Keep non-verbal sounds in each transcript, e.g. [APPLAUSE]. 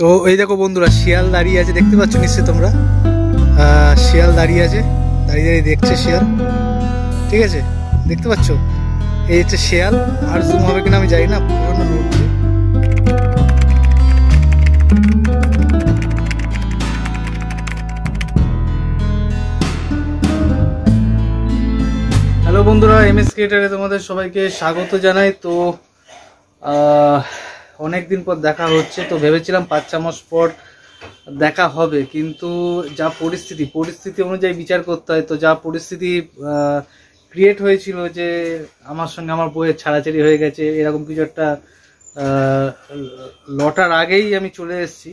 তো এই দেখো বন্ধুরা, শিয়াল দাঁড়িয়ে আছে, দেখতে পাচ্ছ নিশ্চয়ই তোমরা? শিয়াল দাঁড়িয়ে আছে, দাঁড়িয়ে দাঁড়িয়ে দেখছে শিয়াল। ঠিক আছে? দেখতে পাচ্ছ? এই হচ্ছে শিয়াল, আর জুম হবে কিনা আমি জানি না হ্যালো বন্ধুরা এম এস ক্রিয়েটারে তোমাদের সবাইকে স্বাগত জানাই। তো অনেক দিন পর দেখা হচ্ছে, তো ভেবেছিলাম পাঁচ মাস পর দেখা হবে, কিন্তু যা পরিস্থিতি পরিস্থিতি অনুযায়ী বিচার করতে হয়, তো যা পরিস্থিতি ক্রিয়েট হয়েছিল যে আমার সঙ্গে আমার বইয়ের ছাড়াছাড়ি হয়ে গেছে, এরকম কিছু একটা লটার আগেই আমি চলে এসেছি।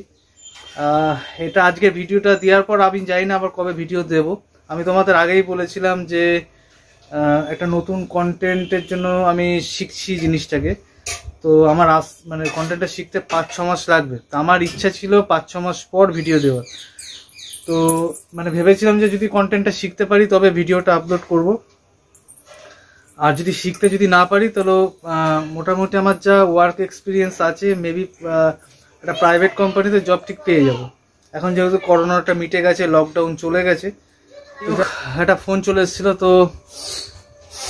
এটা আজকে ভিডিওটা দেওয়ার পর আমি জানি না আবার কবে ভিডিও দেব। আমি তোমাদের আগেই বলেছিলাম যে একটা নতুন কন্টেন্টের জন্য আমি শিখছি জিনিসটাকে। তো আমার আস মানে কন্টেন্টটা শিখতে পাঁচ ছ মাস লাগবে। তো আমার ইচ্ছা ছিল পাঁচ ছ মাস পর ভিডিও দেওয়ার। তো মানে ভেবেছিলাম যে যদি কন্টেন্টটা শিখতে পারি তবে ভিডিওটা আপলোড করব। আর যদি শিখতে যদি না পারি তাহলে মোটামুটি আমার যা ওয়ার্ক এক্সপিরিয়েন্স আছে মেবি একটা প্রাইভেট কোম্পানিতে জব ঠিক পেয়ে যাব। এখন যেহেতু করোনাটা মিটে গেছে লকডাউন চলে গেছে একটা ফোন চলে এসেছিল তো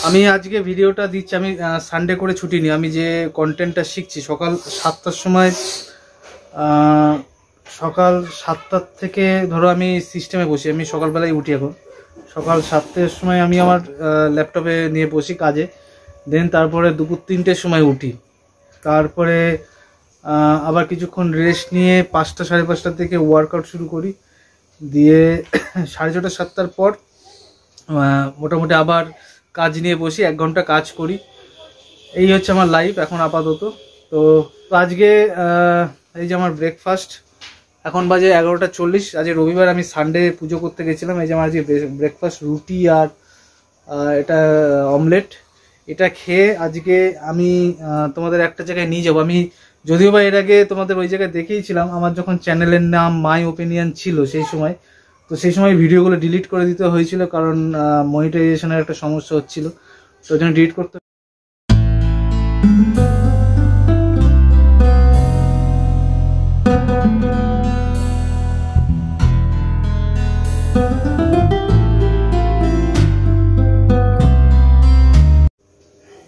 আমি আজকে ভিডিওটা দিচ্ছি, আমি সানডে করে ছুটি নিই। আমি যে কন্টেন্টটা শিখছি, সকাল সাতটার সময় সকাল সাতটার থেকে ধরো আমি সিস্টেমে বসি, আমি সকালবেলায় উঠি এখন। সকাল সাতটার সময় আমি আমার ল্যাপটপে নিয়ে বসি কাজে। দেন তারপরে দুপুর তিনটের সময় উঠি। তারপরে আবার কিছুক্ষণ রেস্ট নিয়ে পাঁচটা সাড়ে পাঁচটার থেকে ওয়ার্কআউট শুরু করি। দিয়ে [CLEARS THROAT] সাড়ে ছটা সাতটার পর মোটামুটি আবার কাজ নিয়ে বসি, এক ঘণ্টা কাজ করি। এই হচ্ছে আমার লাইফ এখন আপাতত। তো আজকে এই যে আমার ব্রেকফাস্ট এখন বাজে এগারোটা চল্লিশ। আজকে রবিবার আমি সানডে পুজো করতে গেছিলাম। এই যে আমার আজকে ব্রেকফাস্ট রুটি আর এটা অমলেট এটা খেয়ে আজকে আমি তোমাদের একটা জায়গায় নিয়ে যাব। আমি যদিও বা এর আগে তোমাদের ওই জায়গায় দেখিয়েছিলাম। আমার যখন চ্যানেলের নাম মাই ওপিনিয়ন ছিল সেই সময় তো সেই সময় ভিডিওগুলো ডিলিট করে দিতে হয়েছিল কারণ মনিটাইজেশনের একটা সমস্যা হচ্ছিল। তো ওই জন্য ডিলিট করতে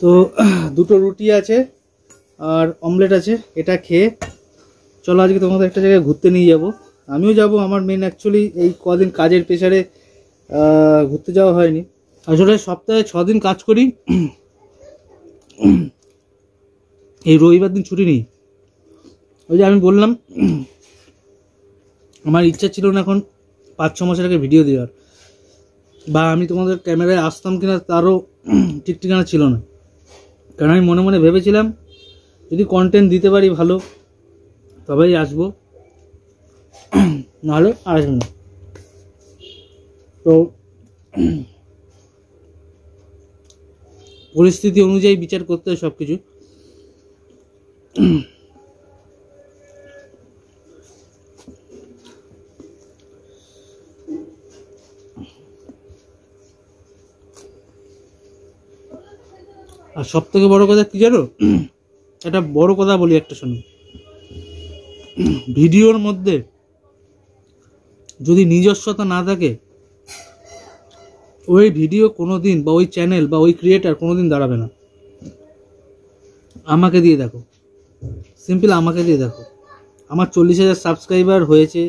তো, দুটো রুটি আছে আর অমলেট আছে, এটা খেয়ে। চলো আজকে তোমাদের একটা জায়গায় ঘুরতে নিয়ে যাব। আমিও যাব, আমার মেন অ্যাকচুয়ালি এই কদিন কাজের পেশারে ঘুরতে যাওয়া হয়নি। আসলে সপ্তাহে ছ দিন কাজ করি। এই রবিবার দিন ছুটি নেই। ওই যে আমি বললাম, আমার ইচ্ছা ছিল না এখন পাঁচ, ছ মাসের আগে ভিডিও দেওয়ার। বা আমি তোমাদের ক্যামেরায় আসতাম কিনা তারও ঠিক ঠিকানা ছিল না। কারণ আমি মনে মনে ভেবেছিলাম, যদি কন্টেন্ট দিতে পারি ভালো, তবেই আসব। নাহলে আসব না। তো পরিস্থিতি অনুযায়ী বিচার করতে হয় সব কিছু আর সব থেকে বড় কথা কি জানো? একটা বড় কথা বলি একটা শুনি ভিডিওর মধ্যে যদি নিজস্বতা না থাকে, ওই ভিডিও কোনো দিন বা ওই চ্যানেল বা ওই ক্রিয়েটার কোনো দিন দাঁড়াবে না। আমাকে দিয়ে দেখো। সিম্পল আমাকে দিয়ে দেখো। আমার চল্লিশ হাজার সাবস্ক্রাইবার হয়েছে।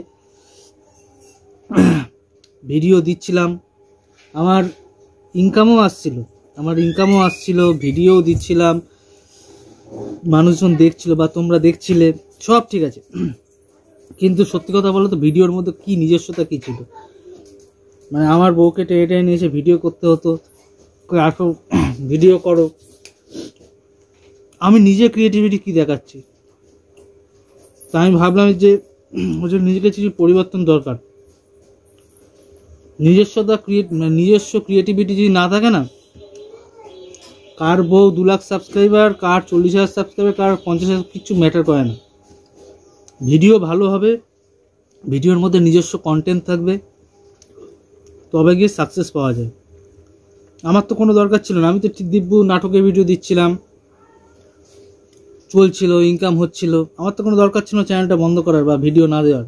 ভিডিও দিচ্ছিলাম। আমার ইনকামও আসছিল। আমার ইনকামও আসছিল ভিডিও দিচ্ছিলাম। মানুষজন দেখছিল বা তোমরা দেখছিলে। সব ঠিক আছে। কিন্তু সত্যি কথা বলো তো ভিডিওর মধ্যে কি নিজস্বতা কি ছিল? মানে আমার বউকে টেনে টেনে নিয়ে এসে ভিডিও করতে হতো আসো [CLEARS THROAT] ভিডিও করো। আমি নিজে ক্রিয়েটিভিটি কি দেখাচ্ছি? তা আমি ভাবলাম যে ওই নিজেকে কিছু পরিবর্তন দরকার। নিজস্বতা ক্রিয়েট নিজস্ব ক্রিয়েটিভিটি যদি না থাকে না, কার বউ দু লাখ সাবস্ক্রাইবার কার চল্লিশ হাজার সাবস্ক্রাইবার কার পঞ্চাশ হাজার কিছু ম্যাটার করে না। ভিডিও ভালো হবে, ভিডিওর মধ্যে নিজস্ব কন্টেন্ট থাকবে, তবে গিয়ে সাকসেস পাওয়া যায়। আমার তো কোনো দরকার ছিল না, আমি তো ঠিক দিব্য নাটকের ভিডিও দিচ্ছিলাম, চলছিল ইনকাম হচ্ছিল, আমার তো কোনো দরকার ছিল চ্যানেলটা বন্ধ করার বা ভিডিও না দেওয়ার।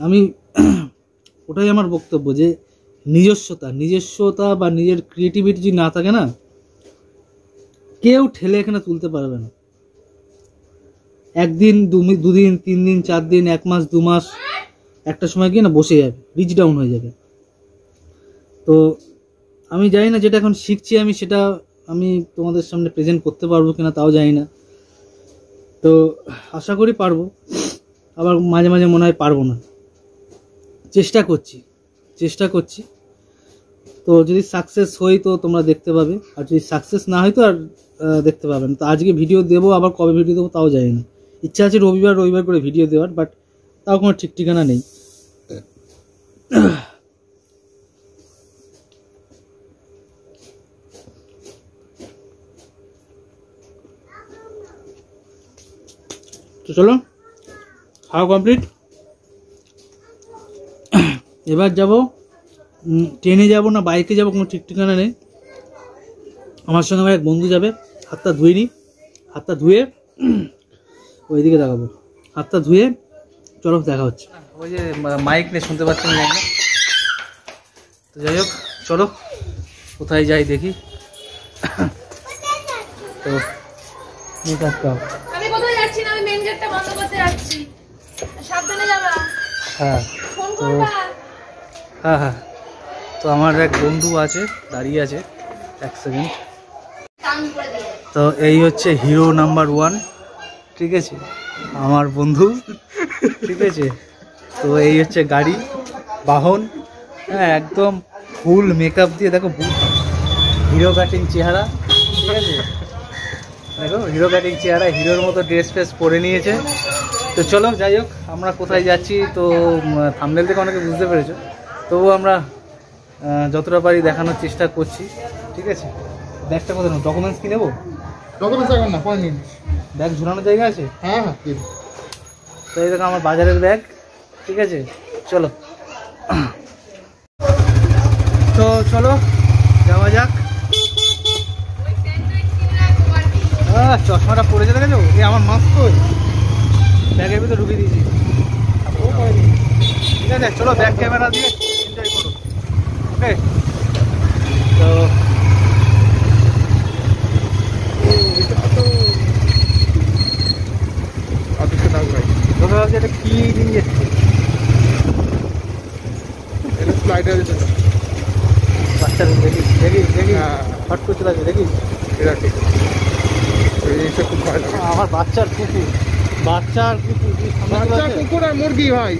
আমি [CLEARS THROAT] ওটাই আমার বক্তব্য যে, নিজস্বতা নিজস্বতা বা নিজের ক্রিয়েটিভিটি যদি না থাকে না, কেউ ঠেলে এখানে তুলতে পারবে না। একদিন দুদিন তিন দিন চার দিন এক মাস, দু মাস, একটা সময় গিয়ে না বসে যাবে রিচ ডাউন হয়ে যাবে। তো আমি জানি না যেটা এখন শিখছি আমি, সেটা আমি তোমাদের সামনে প্রেজেন্ট করতে পারব কিনা তাও জানি না। তো আশা করি পারব, আবার মাঝে মাঝে মনে হয় পারব না। চেষ্টা করছি চেষ্টা করছি। তো যদি সাকসেস হই তো তোমরা দেখতে পাবে, আর যদি সাকসেস না হয় তো আর দেখতে পাবে না। তো আজকে ভিডিও দেবো, আবার কবে ভিডিও দেবো তাও জানি না। ইচ্ছা আছে রবিবার রবিবার করে ভিডিও দেওয়ার বাট তাও কোনো ঠিক ঠিকানা নেই। তো চলো, খাওয়া কমপ্লিট এবার যাব ট্রেনে যাব না বাইকে যাব, কোনো ঠিক ঠিকানা নেই। আমার সঙ্গে আমার এক বন্ধু যাবে, হাতটা ধুয়ে নিই হাতটা ধুয়ে ওইদিকে দেখাবো। হাতটা ধুয়ে চলো দেখা হচ্ছে। ওই যে মাইক নিয়ে শুনতে পাচ্ছেন না তো যাই হোক চলো কোথায় যাই দেখি। [COUGHS] তো আমি কোথায় যাচ্ছি না? আমি মেন গেটটা বন্ধ করতে যাচ্ছি। সাবধানে যাবা? হ্যাঁ ফোন করবা? হ্যাঁ হ্যাঁ। তো আমার এক বন্ধু আছে দাঁড়িয়ে আছে এক সেকেন্ড তো এই হচ্ছে হিরো নাম্বার ওয়ান ঠিক আছে? আমার বন্ধু, ঠিক আছে? তো এই হচ্ছে গাড়ি, বাহন হ্যাঁ একদম ফুল মেকআপ দিয়ে, দেখো হিরো কাটিং চেহারা, ঠিক আছে? দেখো হিরো কাটিং চেহারা, হিরোর মতো ড্রেস ফ্রেস পরে নিয়েছে। তো চলো, যাই হোক, আমরা কোথায় যাচ্ছি, তো থামনেল থেকে অনেকে বুঝতে পেরেছ। তবু আমরা যতটা পারি দেখানোর চেষ্টা করছি, ঠিক আছে? ব্যাগটা কোথায় ডকুমেন্টস কি নেব? ডকুমেন্টস এখন না পরে নিন ব্যাগ ঝুলানোর জায়গা আছে? হ্যাঁ হ্যাঁ তো এই দেখো আমার বাজারের ব্যাগ ঠিক আছে? চলো। তো চলো যাওয়া যাক। চশমাটা পড়েছে দেখেছ এই আমার মাস্ক ব্যাগের ভিতরে ঢুকিয়ে দিয়েছি। ঠিক আছে চলো ব্যাক ক্যামেরা দিয়ে এনজয় করো। ওকে তো অফিসে ডাক ভাই ভাবছি এটা কি নিয়ে যাচ্ছে এটা স্লাইডারের জন্য। বাচ্চার দেখি দেখি দেখি। হ্যাঁ। হট করতে লাগে দেখি। এটা ঠিক। এইসব খুব ভয় লাগে। আমার বাচ্চার কুকুর বাচ্চার কুকুর বাচ্চা কুকুর আর মুরগি ভাই।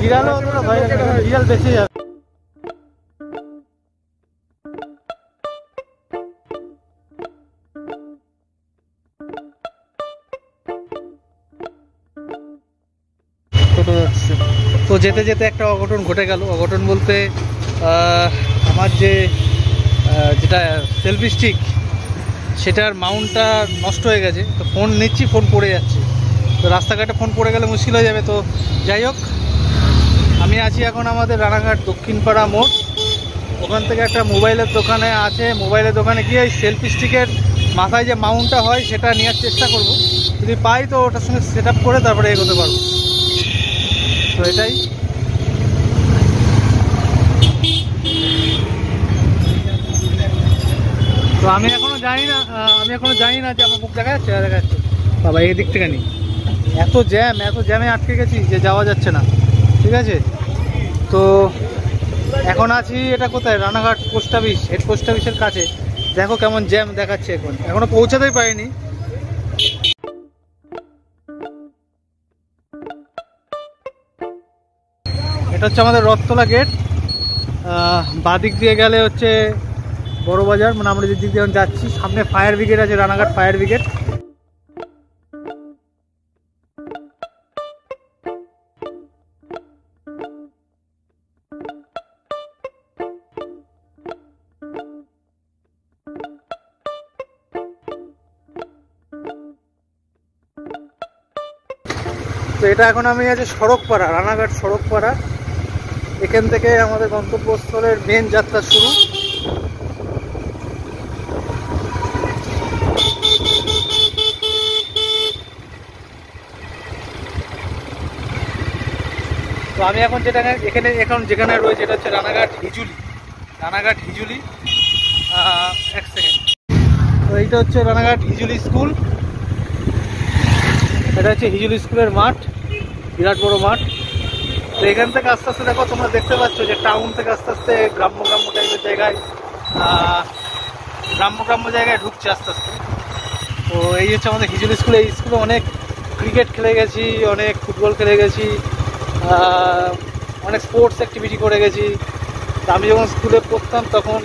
বিড়ালও বিড়াল বেঁচে যাবে। যেতে যেতে একটা অঘটন ঘটে গেল। অঘটন বলতে আমার যে যেটা সেলফি স্টিক সেটার মাউন্টটা নষ্ট হয়ে গেছে। তো ফোন নিচ্ছি ফোন পড়ে যাচ্ছে। তো রাস্তাঘাটে ফোন পড়ে গেলে মুশকিল হয়ে যাবে। তো যাই হোক, আমি আছি এখন আমাদের রানাঘাট দক্ষিণপাড়া মোড়। ওখান থেকে একটা মোবাইলের দোকানে আছে। মোবাইলের দোকানে গিয়ে ওই সেলফি স্টিকের মাথায় যে মাউন্টটা হয়, সেটা নেওয়ার চেষ্টা করব। যদি পাই তো ওটার সঙ্গে সেট করে তারপরে এগোতে পারব। তো এটাই। তো আমি এখনও জানি না আমি এখনও জানি না যে আমার মুখ দেখা যাচ্ছে দেখা যাচ্ছে। বাবা, এই দিক থেকে নেই এত জ্যাম, এত জ্যামে আটকে গেছি যে যাওয়া যাচ্ছে না। ঠিক আছে? তো এখন আছি, এটা কোথায়? Ranaghat post office, head post অফিসের কাছে। দেখো কেমন জ্যাম দেখাচ্ছে এখন। এখনও পৌঁছাতেই পারিনি। এটা হচ্ছে আমাদের রথতলা গেট। বাদিক দিয়ে গেলে হচ্ছে বড় বাজার মানে আমরা যে দিক দিয়ে যাচ্ছি, সামনে ফায়ার ব্রিগেড আছে, রানাঘাট ফায়ার ব্রিগেড। তো এটা এখন আমি আছি সড়কপাড়া, রানাঘাট সড়কপাড়া। এখান থেকে আমাদের গন্তব্যস্থলের মেন যাত্রা শুরু। তো আমি এখন যেটা এখানে এখন যেখানে রয়েছে, এটা হচ্ছে রানাঘাট হিজুলি। রানাঘাট হিজুলি এক সেকেন্ড তো এইটা হচ্ছে রানাঘাট হিজুলি স্কুল। এটা হচ্ছে হিজুলি স্কুলের মাঠ, বিরাট বড় মাঠ। তো এখান থেকে আস্তে আস্তে দেখো তোমরা দেখতে পাচ্ছ যে টাউন থেকে আস্তে আস্তে গ্রাম্য গ্রাম্য টাইপের জায়গায় গ্রাম্য গ্রাম্য জায়গায় ঢুকছে আস্তে আস্তে। তো এই হচ্ছে আমাদের হিজুল স্কুলে। এই স্কুলে অনেক ক্রিকেট খেলে গেছি অনেক ফুটবল খেলে গেছি অনেক স্পোর্টস অ্যাক্টিভিটি করে গেছি। তো আমি যখন স্কুলে পড়তাম তখন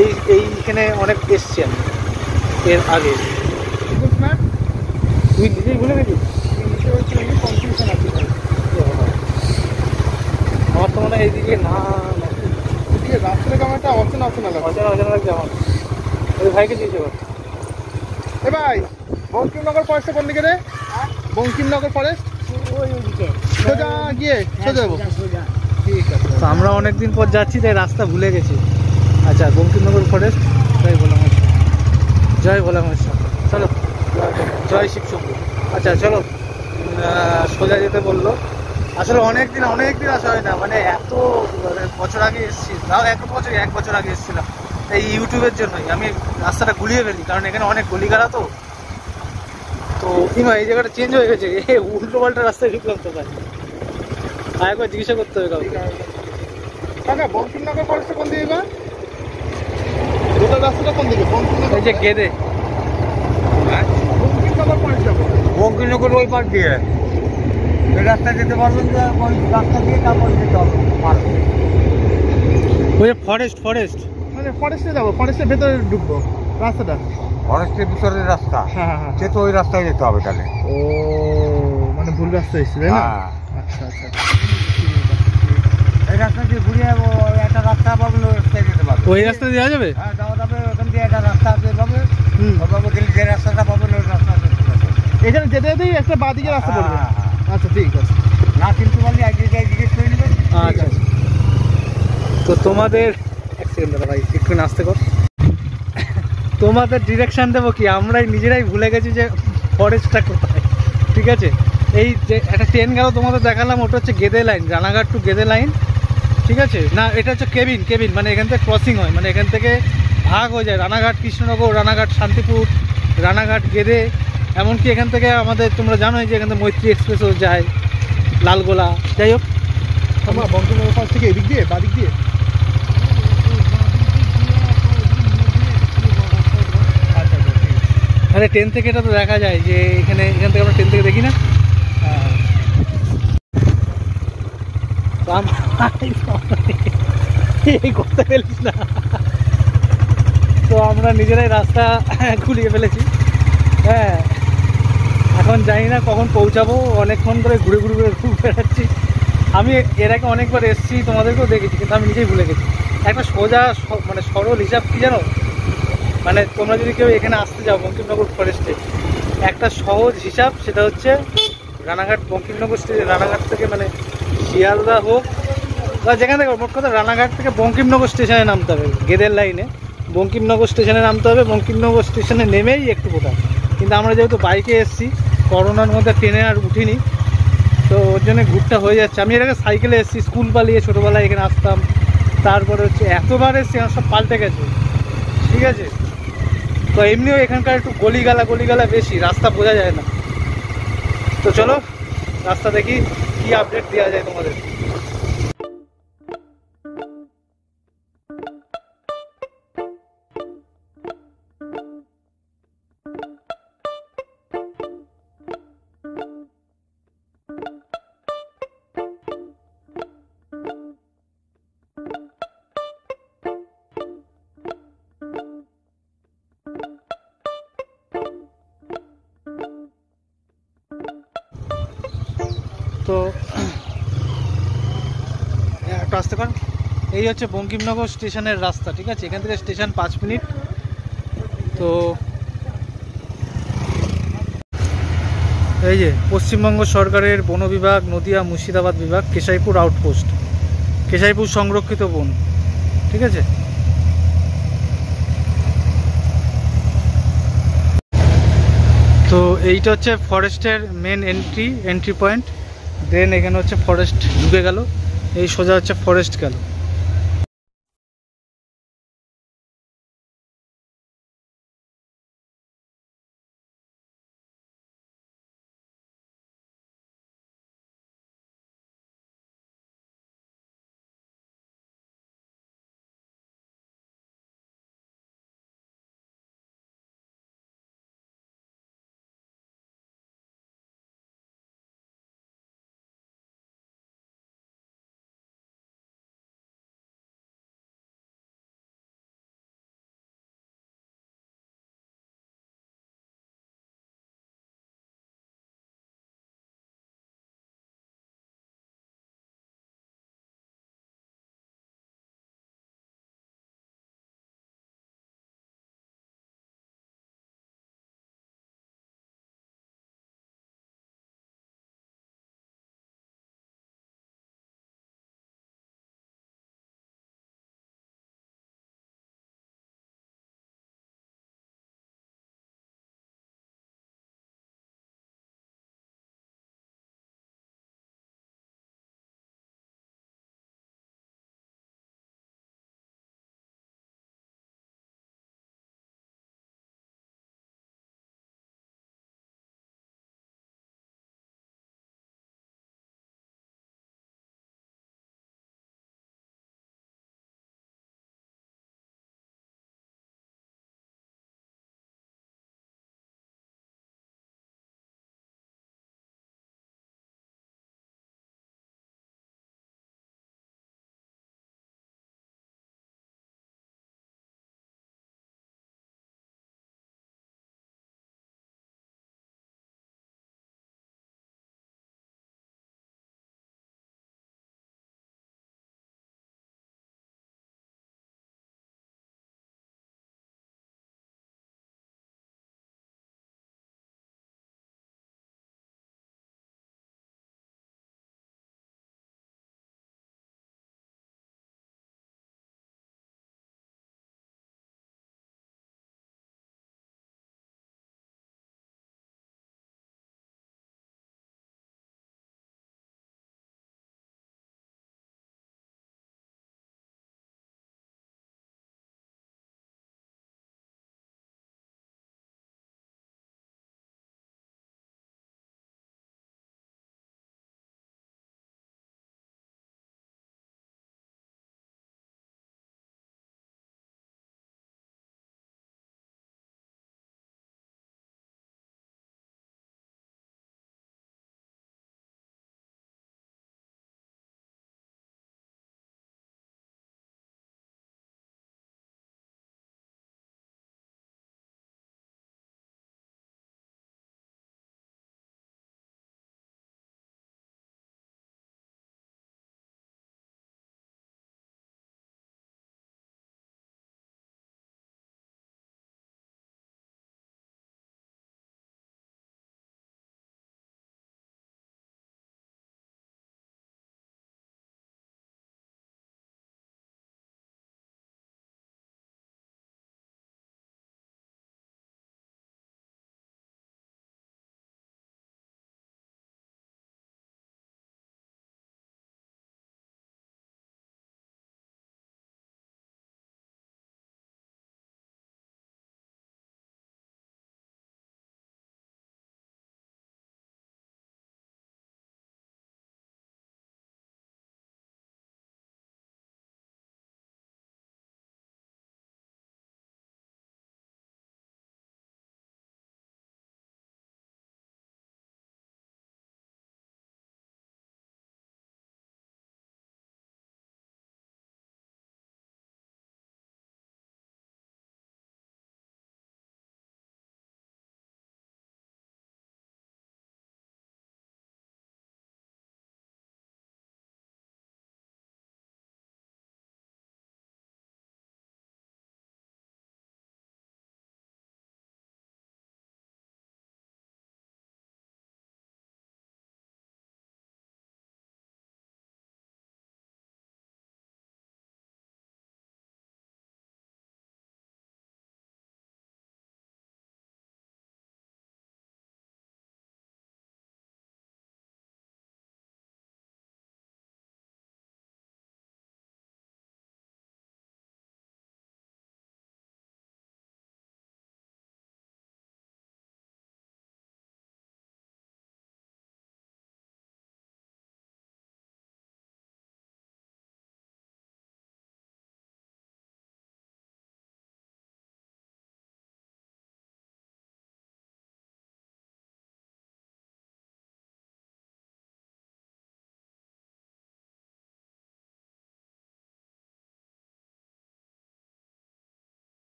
এই এইখানে অনেক এসছি আমি এর আগে। তুই নিজেই ভুলে গেছিস আমার না অচেনা অচেনা লাগে লাগছে আমার। ওই ভাইকে দিয়েছে এবার এ ভাই বঙ্কিমনগর ফরেস্ট কোন দিকে রে? বঙ্কিমনগর ফরেস্ট সোজা গিয়ে সোজা যাব। ঠিক আছে। তো আমরা অনেকদিন পর যাচ্ছি তাই রাস্তা ভুলে গেছি। আচ্ছা বঙ্কিমনগর ফরেস্ট জয় ভোলা জয় ভোলা চলো। জয় শিবশম্ভু আচ্ছা চলো। সোজা যেতে বলল। আসলে অনেক দিন অনেক দিন আসা হয় না। মানে এত মানে বছর আগে এসেছি। তাও এক বছর এক বছর আগে এসেছিলাম। এই ইউটিউবের জন্যই। আমি রাস্তাটা গুলিয়ে ফেলি কারণ এখানে অনেক গলিগাড়া তো। তো কিমা এই জায়গাটা চেঞ্জ হয়ে গেছে। এ উল্টো পাল্টা রাস্তায় ঢুকলাম তো ভাই আর একবার জিজ্ঞাসা করতে হবে কাউকে। কাকা বঙ্কিমনগর ফরেস্ট কোন দিকে গোটা রাস্তাটা কোন দিকে? বঙ্কিমনগর এই যে গেদে। বঙ্কিমনগর ফরেস্ট যাব। বঙ্কিনগর ওই পার দিয়ে। এই রাস্তা যেতে পারবেন যে ওই রাস্তা দিয়ে তারপর যেতে হবে ওই যে ফরেস্ট ফরেস্ট মানে ফরেস্টে যাব ফরেস্টের ভেতরে ঢুকবো রাস্তাটা। ফরেস্টের ভিতরের রাস্তা? হ্যাঁ হ্যাঁ হ্যাঁ। সে তো ওই রাস্তায় যেতে হবে তাহলে। ও মানে ভুল রাস্তা এসেছে না? হ্যাঁ। আচ্ছা আচ্ছা। এই রাস্তা দিয়ে ঘুরিয়ে ও- একটা রাস্তা পাবেন ওই যেতে পারবেন ওই রাস্তা দেওয়া যাবে? হ্যাঁ যাওয়া যাবে ওখান দিয়ে একটা রাস্তা আছে পাবে। হুম। গেলে যে রাস্তাটা পাবেন ওই রাস্তা এখানে যেতে যেতেই একটা বাদিকে রাস্তা পড়বে। হ্যাঁ, হ্যাঁ। আচ্ছা ঠিক আছে। না চিনতে পারলে যাই জিজ্ঞেস করে নেবেন আচ্ছা আচ্ছা। তো তোমাদের দাদা ভাই, একটু নাচতে কর। তোমাদের ডিরেকশন দেবো কি? আমরাই নিজেরাই ভুলে গেছি যে ফরেস্টটা কোথায়। ঠিক আছে? এই যে একটা ট্রেন গেল, তোমাদের দেখালাম, ওটা হচ্ছে Gede line Ranaghat to Gede line ঠিক আছে? না, এটা হচ্ছে কেবিন কেবিন মানে এখান থেকে ক্রসিং হয়। মানে এখান থেকে ভাগ হয়ে যায়। রানাঘাট কৃষ্ণনগর রানাঘাট শান্তিপুর রানাঘাট গেদে এমনকি এখান থেকে আমাদের তোমরা জানোই যে এখান থেকে মৈত্রী এক্সপ্রেসও যায় লালগোলা। যাই হোক। আমার ফরেস্ট থেকে এদিক দিয়ে বাদিক দিয়ে। আরে ট্রেন থেকে এটা তো দেখা যায় যে এখানে এখান থেকে আমরা ট্রেন থেকে দেখি না। হ্যাঁ। তো আমরা- এই করতে ফেলিস না। তো আমরা নিজেরাই রাস্তা খুলিয়ে ফেলেছি। হ্যাঁ। এখন জানি না কখন পৌঁছাবো অনেকক্ষণ ধরে ঘুরে ঘুরে ঘুরে ঘুরে বেড়াচ্ছি। আমি এর আগে অনেকবার এসেছি তোমাদেরকেও দেখেছি কিন্তু আমি নিজেই ভুলে গেছি। একটা সোজা মানে সরল হিসাব কি জানো? মানে তোমরা যদি কেউ এখানে আসতে যাও বঙ্কিমনগর ফরেস্টে একটা সহজ হিসাব সেটা হচ্ছে রানাঘাট বঙ্কিমনগর রানাঘাট থেকে মানে শিয়ালদা হোক বা যেখানে হোক, মোট কথা রানাঘাট থেকে বঙ্কিমনগর স্টেশনে নামতে হবে গেদের লাইনে বঙ্কিমনগর স্টেশনে নামতে হবে বঙ্কিমনগর স্টেশনে নেমেই একটু কোথাও কিন্তু আমরা যেহেতু বাইকে এসেছি করোনার মধ্যে ট্রেনে আর উঠিনি। তো ওর জন্য ঘুরটা হয়ে যাচ্ছে। আমি এর আগে সাইকেলে এসেছি, স্কুল পালিয়ে ছোটোবেলায় এখানে আসতাম। তারপরে হচ্ছে এতবার এসেছি, আমার সব পাল্টে গেছে। ঠিক আছে? তো এমনিও এখানকার একটু গলিগালা গলিগালা বেশি, রাস্তা বোঝা যায় না। তো চলো, রাস্তা দেখি, কি আপডেট দেওয়া যায় তোমাদের। এই হচ্ছে বঙ্কিমনগর স্টেশনের রাস্তা, ঠিক আছে? এখান থেকে স্টেশন পাঁচ মিনিট। তো এই যে পশ্চিমবঙ্গ সরকারের বন বিভাগ, নদিয়া মুর্শিদাবাদ বিভাগ, কেশাইপুর আউটপোস্ট, কেশাইপুর সংরক্ষিত বন, ঠিক আছে? তো এইটা হচ্ছে ফরেস্টের main entry entry point then এখানে হচ্ছে ফরেস্ট ঢুকে গেল। এই সোজা হচ্ছে ফরেস্ট গেল।